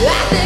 Yeah.